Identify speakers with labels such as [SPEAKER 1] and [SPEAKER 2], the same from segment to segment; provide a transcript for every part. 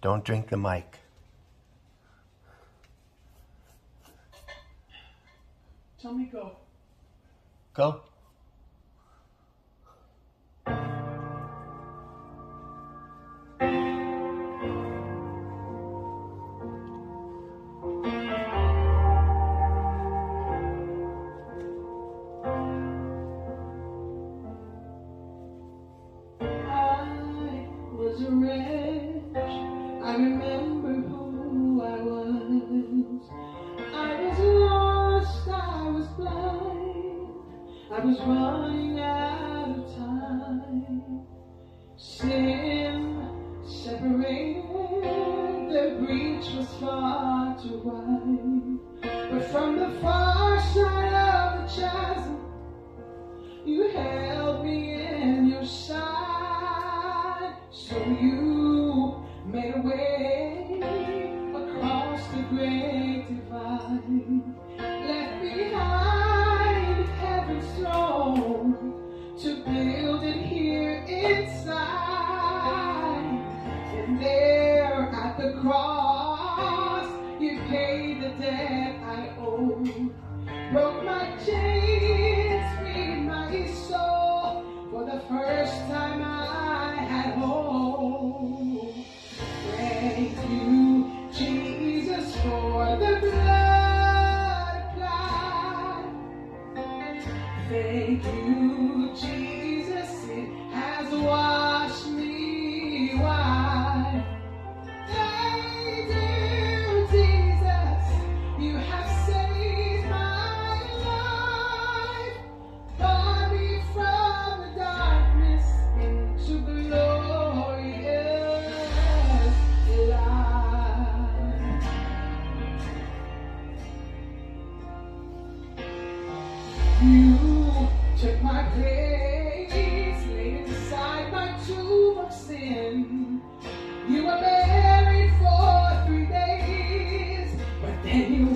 [SPEAKER 1] Don't drink the mic.
[SPEAKER 2] Tell me go.
[SPEAKER 1] Go.
[SPEAKER 2] Sin separated. The breach was far too wide. But from the far side of the chasm. You held me in your side, so you made a way across the great divide. There at the cross, you paid the debt I owed broke my chains, freed my soul. For the first time I had hope. Thank you, Jesus, for the blood applied. Thank you, You took my place, laid it my. You were for three days, but then you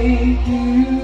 [SPEAKER 2] Thank you,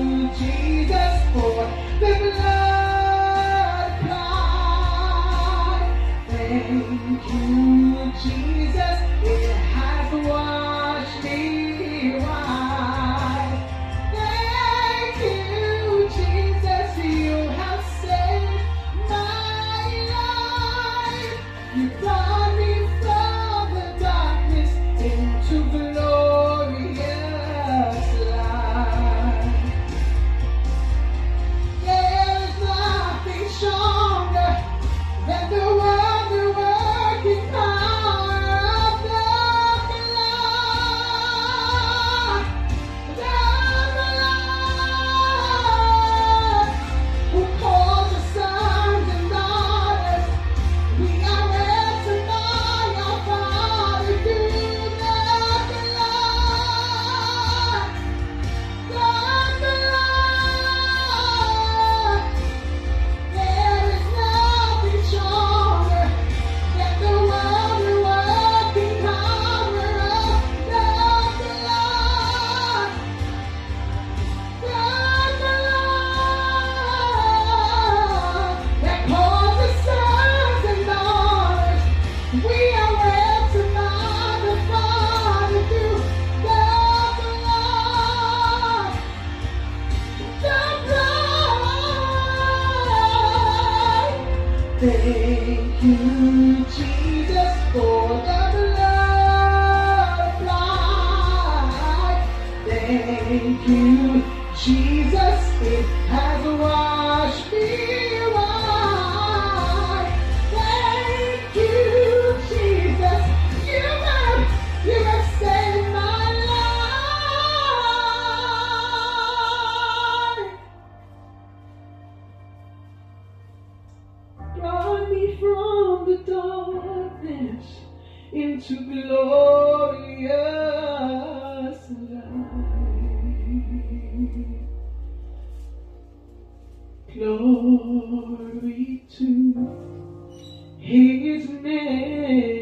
[SPEAKER 2] Thank you, Jesus, for the blood applied. Thank you, Jesus, it has washed me white. Into glorious light. Glory to His name